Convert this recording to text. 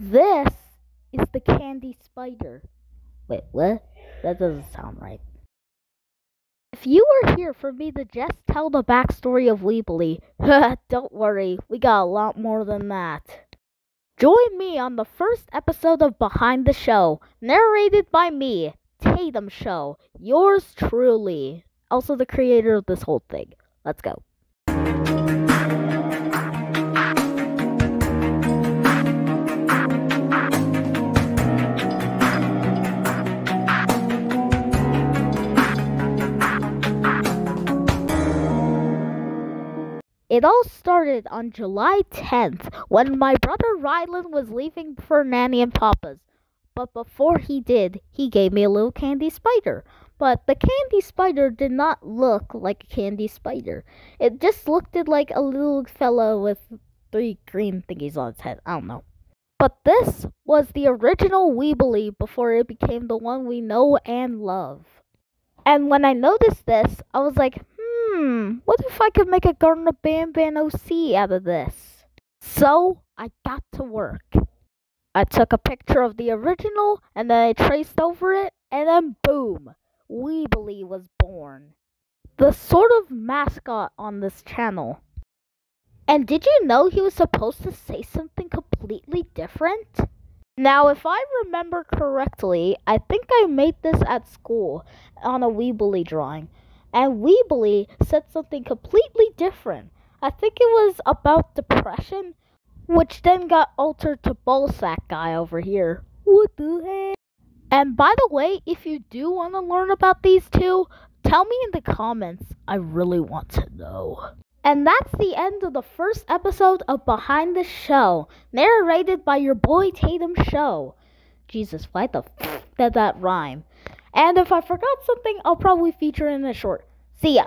This is the candy spider. Wait, what? That doesn't sound right. If you were here for me to just tell the backstory of Weeblee, don't worry, we got a lot more than that. Join me on the first episode of Behind the Show, narrated by me, Tatum Show, yours truly. Also, the creator of this whole thing. Let's go. It all started on July 10th when my brother Rylan was leaving for Nanny and Papa's. But before he did, he gave me a little candy spider. But the candy spider did not look like a candy spider. It just looked like a little fellow with three green thingies on its head. I don't know. But this was the original Weeblee before it became the one we know and love. And when I noticed this, I was like, hmm, what if I could make a Garten of Banban OC out of this? So I got to work. I took a picture of the original and then I traced over it, and then boom, Weeblee was born. The sort of mascot on this channel. And did you know he was supposed to say something completely different? Now, if I remember correctly, I think I made this at school on a Weeblee drawing and Weeblee said something completely different. I think it was about depression, which then got altered to ballsack guy over here. What the heck? And by the way, if you do want to learn about these two, tell me in the comments. I really want to know. And that's the end of the first episode of Behind the Show, narrated by your boy Tatum Show. Jesus, why the f did that rhyme? And if I forgot something, I'll probably feature in a short. See ya.